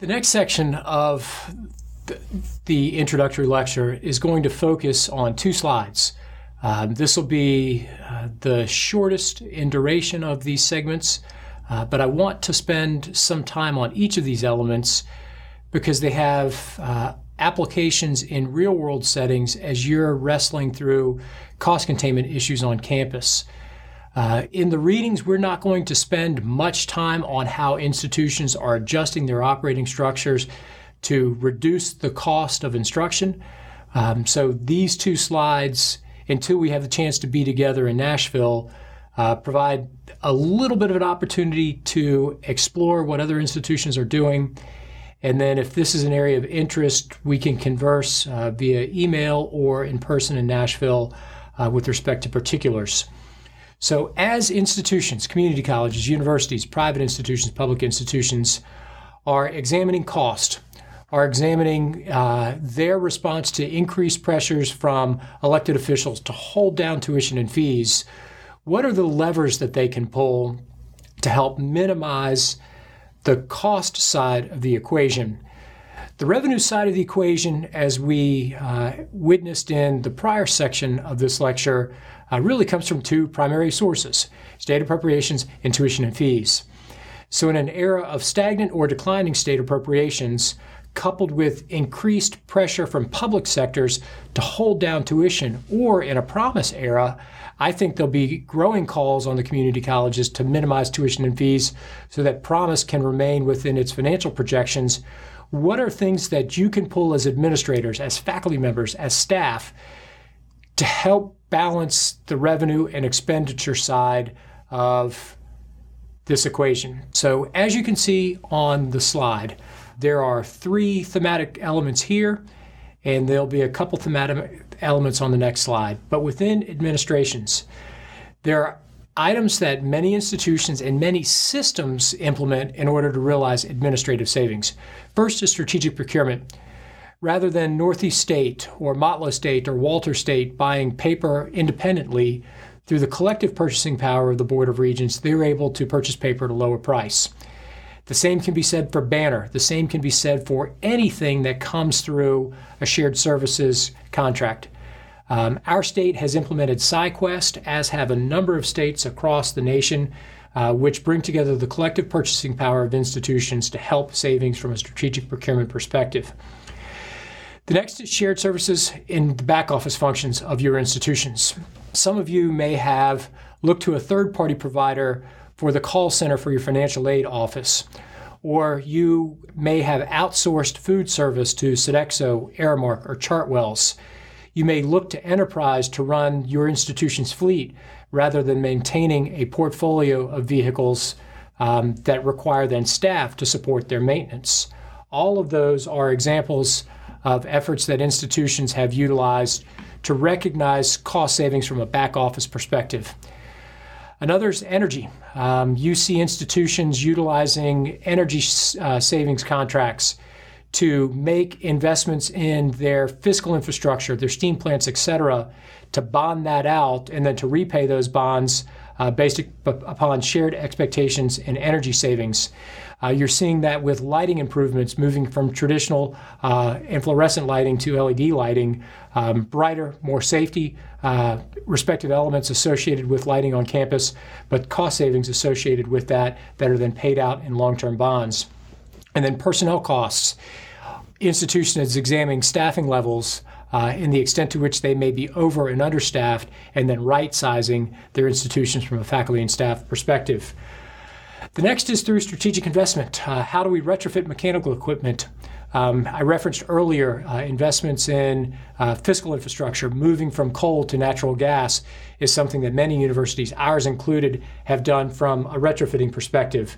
The next section of the introductory lecture is going to focus on two slides. Um, this will be uh, the shortest in duration of these segments, uh, but I want to spend some time on each of these elements because they have uh, applications in real world settings as you're wrestling through cost containment issues on campus. Uh, in the readings, we're not going to spend much time on how institutions are adjusting their operating structures to reduce the cost of instruction. Um, so these two slides, until we have the chance to be together in Nashville, uh, provide a little bit of an opportunity to explore what other institutions are doing. And then, if this is an area of interest, we can converse uh, via email or in person in Nashville uh, with respect to particulars. So, as institutions, community colleges, universities, private institutions, public institutions are examining cost are examining uh, their response to increased pressures from elected officials to hold down tuition and fees. What are the levers that they can pull to help minimize the cost side of the equation? The revenue side of the equation, as we uh, witnessed in the prior section of this lecture, uh, really comes from two primary sources state appropriations and tuition and fees. So, in an era of stagnant or declining state appropriations, coupled with increased pressure from public sectors to hold down tuition, or in a promise era, I think there'll be growing calls on the community colleges to minimize tuition and fees so that promise can remain within its financial projections. What are things that you can pull as administrators, as faculty members, as staff to help balance the revenue and expenditure side of this equation? So, as you can see on the slide, there are three thematic elements here, and there'll be a couple thematic elements on the next slide. But within administrations, there are items that many institutions and many systems implement in order to realize administrative savings. First is strategic procurement. Rather than Northeast State or Motlow State or Walters State buying paper independently, through the collective purchasing power of the Board of Regents, they're able to purchase paper at a lower price. The same can be said for Banner. The same can be said for anything that comes through a shared services contract. Um, our state has implemented SciQuest, as have a number of states across the nation, uh, which bring together the collective purchasing power of institutions to help savings from a strategic procurement perspective. The next is shared services in the back office functions of your institutions. Some of you may have looked to a third party provider for the call center for your financial aid office. Or you may have outsourced food service to Sodexo, Aramark, or Chartwells. You may look to enterprise to run your institution's fleet rather than maintaining a portfolio of vehicles um, that require then staff to support their maintenance. All of those are examples of efforts that institutions have utilized to recognize cost savings from a back office perspective. Another is energy. Um, you see institutions utilizing energy uh, savings contracts to make investments in their fiscal infrastructure, their steam plants, et cetera, to bond that out and then to repay those bonds uh, based upon shared expectations and energy savings. Uh, you're seeing that with lighting improvements, moving from traditional uh, fluorescent lighting to LED lighting, um, brighter, more safety, uh, respective elements associated with lighting on campus, but cost savings associated with that that are then paid out in long term bonds. And then personnel costs. Institution is examining staffing levels uh, in the extent to which they may be over and understaffed, and then right sizing their institutions from a faculty and staff perspective. The next is through strategic investment. Uh, how do we retrofit mechanical equipment? Um, I referenced earlier uh, investments in uh, physical infrastructure, moving from coal to natural gas, is something that many universities, ours included, have done from a retrofitting perspective.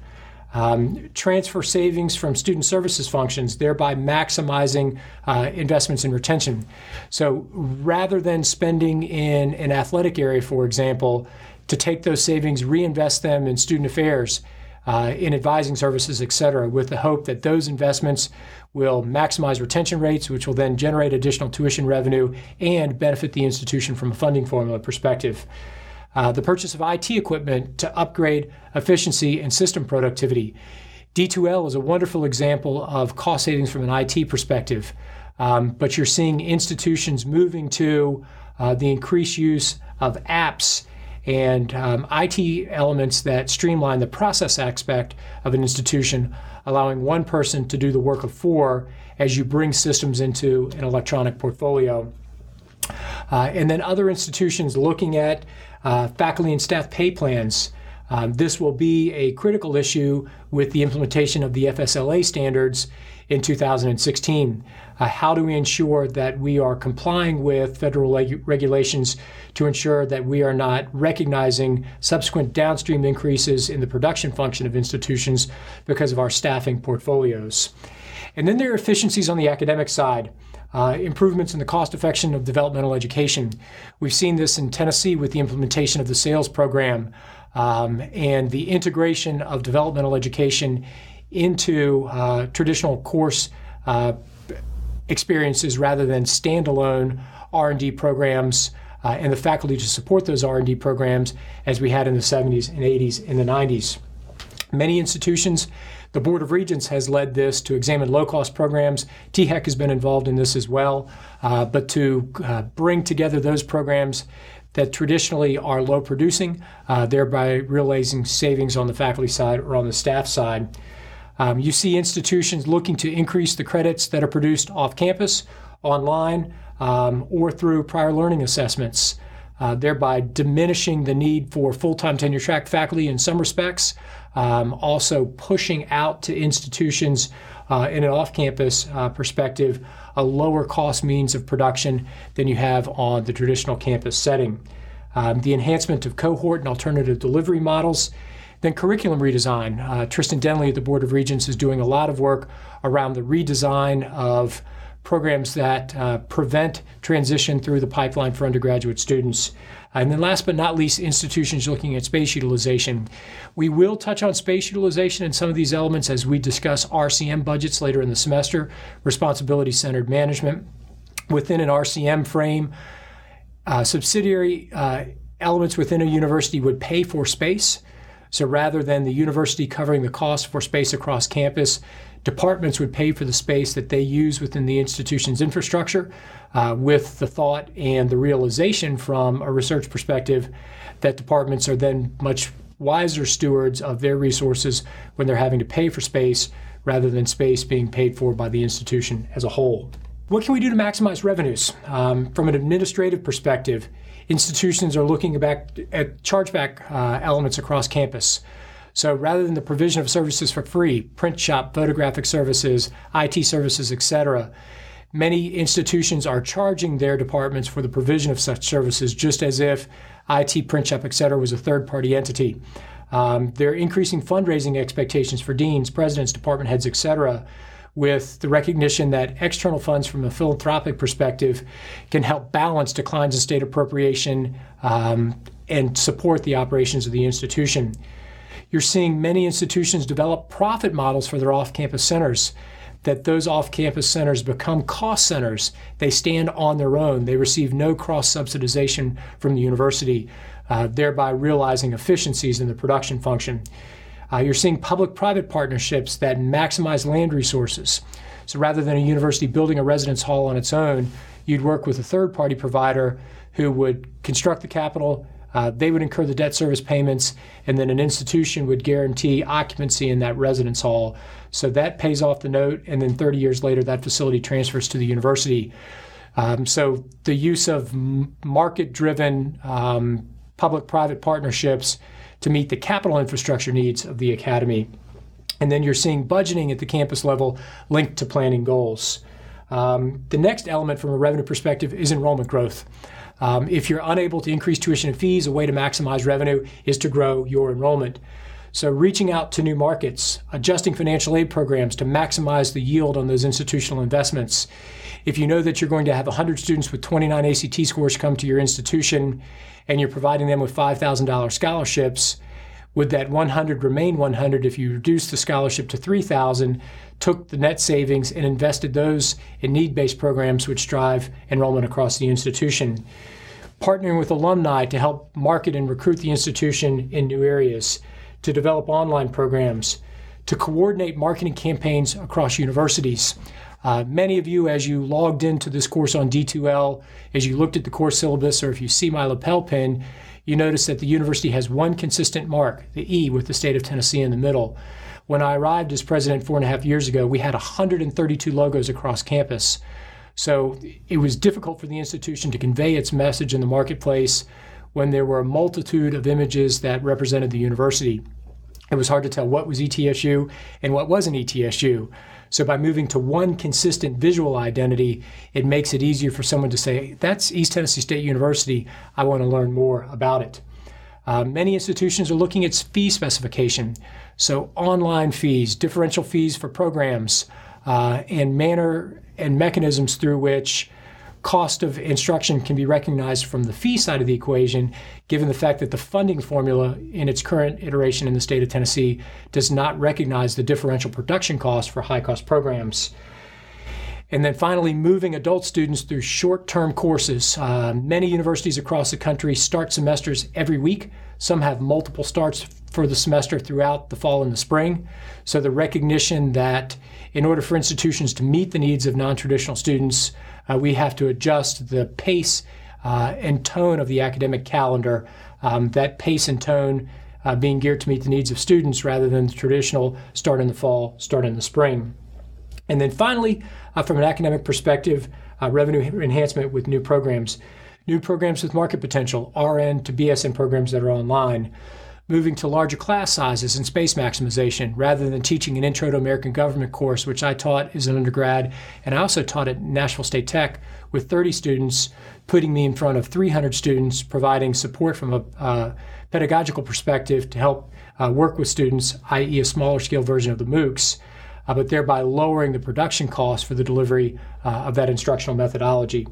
Um, transfer savings from student services functions, thereby maximizing uh, investments in retention. So rather than spending in an athletic area, for example, to take those savings, reinvest them in student affairs, uh, in advising services, et cetera, with the hope that those investments will maximize retention rates, which will then generate additional tuition revenue and benefit the institution from a funding formula perspective. Uh, the purchase of IT equipment to upgrade efficiency and system productivity. D2L is a wonderful example of cost savings from an IT perspective, um, but you're seeing institutions moving to uh, the increased use of apps and um, IT elements that streamline the process aspect of an institution, allowing one person to do the work of four as you bring systems into an electronic portfolio. Uh, and then other institutions looking at uh, faculty and staff pay plans. Um, this will be a critical issue with the implementation of the FSLA standards in 2016. Uh, how do we ensure that we are complying with federal regulations to ensure that we are not recognizing subsequent downstream increases in the production function of institutions because of our staffing portfolios? And then there are efficiencies on the academic side. Uh, improvements in the cost effectiveness of developmental education. We've seen this in Tennessee with the implementation of the SAILS program um, and the integration of developmental education into uh, traditional course uh, experiences rather than standalone R&D programs uh, and the faculty to support those R&D programs as we had in the 70s and 80s and the 90s. Many institutions the Board of Regents has led this to examine low cost programs. THEC has been involved in this as well, uh, but to uh, bring together those programs that traditionally are low producing, uh, thereby realizing savings on the faculty side or on the staff side. Um, you see institutions looking to increase the credits that are produced off campus, online, um, or through prior learning assessments. Uh, thereby diminishing the need for full time tenure track faculty in some respects, um, also pushing out to institutions uh, in an off campus uh, perspective a lower cost means of production than you have on the traditional campus setting. Um, the enhancement of cohort and alternative delivery models. Then curriculum redesign. Uh, Tristan Denley at the Board of Regents is doing a lot of work around the redesign of programs that uh, prevent transition through the pipeline for undergraduate students. And then last but not least, institutions looking at space utilization. We will touch on space utilization and some of these elements as we discuss RCM budgets later in the semester, responsibility centered management. Within an RCM frame, uh, subsidiary uh, elements within a university would pay for space. So rather than the university covering the cost for space across campus, departments would pay for the space that they use within the institution's infrastructure uh, with the thought and the realization from a research perspective that departments are then much wiser stewards of their resources when they're having to pay for space rather than space being paid for by the institution as a whole. What can we do to maximize revenues? Um, from an administrative perspective, institutions are looking back at chargeback uh, elements across campus. So rather than the provision of services for free, print shop, photographic services, IT services, etc., many institutions are charging their departments for the provision of such services just as if IT, print shop, etc., was a third party entity. Um, they're increasing fundraising expectations for deans, presidents, department heads, etc., with the recognition that external funds from a philanthropic perspective can help balance declines in state appropriation um, and support the operations of the institution. You're seeing many institutions develop profit models for their off campus centers. That those off campus centers become cost centers. They stand on their own. They receive no cross subsidization from the university, uh, thereby realizing efficiencies in the production function. Uh, you're seeing public private partnerships that maximize land resources. So rather than a university building a residence hall on its own, you'd work with a third party provider who would construct the capital, uh, they would incur the debt service payments, and then an institution would guarantee occupancy in that residence hall. So that pays off the note, and then 30 years later, that facility transfers to the university. Um, so the use of market driven um, public private partnerships to meet the capital infrastructure needs of the academy. And then you're seeing budgeting at the campus level linked to planning goals. Um, the next element from a revenue perspective is enrollment growth. Um, if you're unable to increase tuition and fees, a way to maximize revenue is to grow your enrollment. So, reaching out to new markets, adjusting financial aid programs to maximize the yield on those institutional investments. If you know that you're going to have 100 students with 29 ACT scores come to your institution and you're providing them with $5,000 scholarships, would that 100 remain 100 if you reduce the scholarship to 3,000, took the net savings and invested those in need-based programs which drive enrollment across the institution? Partnering with alumni to help market and recruit the institution in new areas, to develop online programs, to coordinate marketing campaigns across universities. Uh, many of you, as you logged into this course on D2L, as you looked at the course syllabus, or if you see my lapel pin, you notice that the university has one consistent mark, the E with the state of Tennessee in the middle. When I arrived as president four and a half years ago, we had 132 logos across campus. So it was difficult for the institution to convey its message in the marketplace when there were a multitude of images that represented the university. It was hard to tell what was ETSU and what wasn't ETSU. So by moving to one consistent visual identity, it makes it easier for someone to say, that's East Tennessee State University. I want to learn more about it. Uh, many institutions are looking at fee specification. So online fees, differential fees for programs, uh, and manner and mechanisms through which cost of instruction can be recognized from the fee side of the equation, given the fact that the funding formula in its current iteration in the state of Tennessee does not recognize the differential production cost for high cost programs. And then finally, moving adult students through short term courses. Uh, many universities across the country start semesters every week. Some have multiple starts for the semester throughout the fall and the spring. So the recognition that in order for institutions to meet the needs of non traditional students, uh, we have to adjust the pace uh, and tone of the academic calendar. Um, that pace and tone uh, being geared to meet the needs of students rather than the traditional start in the fall, start in the spring. And then finally, uh, from an academic perspective, uh, revenue enhancement with new programs. New programs with market potential, RN to BSN programs that are online moving to larger class sizes and space maximization rather than teaching an Intro to American Government course, which I taught as an undergrad. And I also taught at Nashville State Tech with 30 students, putting me in front of 300 students, providing support from a uh, pedagogical perspective to help uh, work with students, i.e., a smaller scale version of the MOOCs. Uh, but thereby lowering the production costs for the delivery uh, of that instructional methodology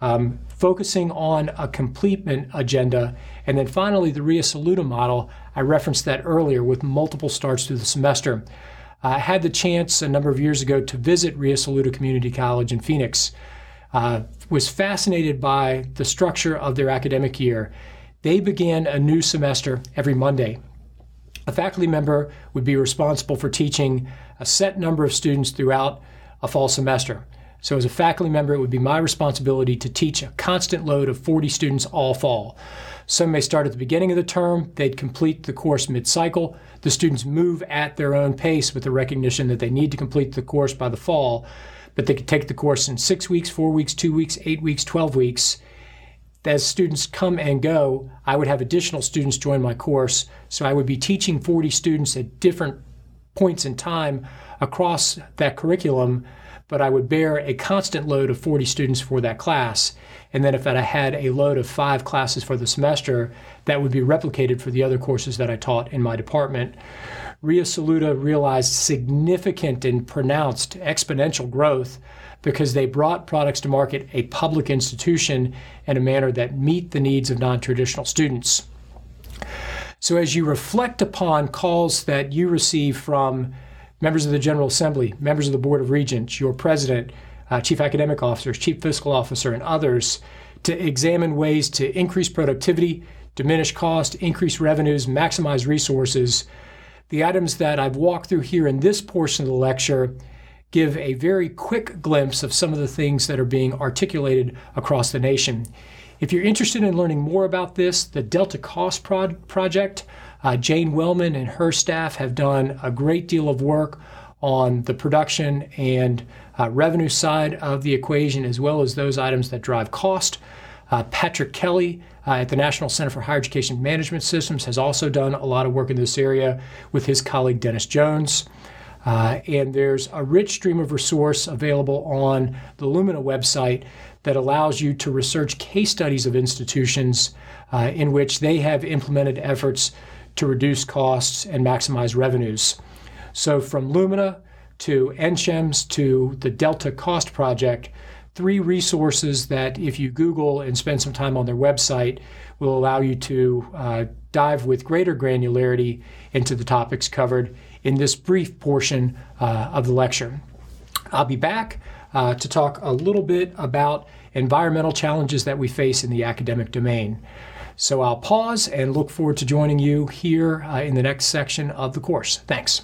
um, focusing on a completement agenda. And then finally, the Rio Salado model, I referenced that earlier with multiple starts through the semester. I had the chance a number of years ago to visit Rio Salado Community College in Phoenix. Uh, was fascinated by the structure of their academic year. They began a new semester every Monday. A faculty member would be responsible for teaching a set number of students throughout a fall semester. So, as a faculty member, it would be my responsibility to teach a constant load of 40 students all fall. Some may start at the beginning of the term, they'd complete the course mid cycle. The students move at their own pace with the recognition that they need to complete the course by the fall, but they could take the course in six weeks, four weeks, two weeks, eight weeks, 12 weeks. As students come and go, I would have additional students join my course. So I would be teaching 40 students at different points in time across that curriculum but I would bear a constant load of 40 students for that class. And then if I had a load of five classes for the semester, that would be replicated for the other courses that I taught in my department. Rio Salado realized significant and pronounced exponential growth because they brought products to market a public institution in a manner that meet the needs of non-traditional students. So as you reflect upon calls that you receive from members of the General Assembly, members of the Board of Regents, your president, uh, chief academic officers, chief fiscal officer, and others to examine ways to increase productivity, diminish cost, increase revenues, maximize resources. The items that I've walked through here in this portion of the lecture give a very quick glimpse of some of the things that are being articulated across the nation. If you're interested in learning more about this, the Delta Cost Pro- Project uh, Jane Wellman and her staff have done a great deal of work on the production and uh, revenue side of the equation, as well as those items that drive cost. Uh, Patrick Kelly uh, at the National Center for Higher Education Management Systems has also done a lot of work in this area with his colleague Dennis Jones. Uh, and there's a rich stream of resource available on the Lumina website that allows you to research case studies of institutions uh, in which they have implemented efforts to reduce costs and maximize revenues. So from Lumina to NCHEMS to the Delta Cost Project, three resources that if you Google and spend some time on their website will allow you to uh, dive with greater granularity into the topics covered in this brief portion uh, of the lecture. I'll be back uh, to talk a little bit about environmental challenges that we face in the academic domain. So I'll pause and look forward to joining you here uh, in the next section of the course. Thanks.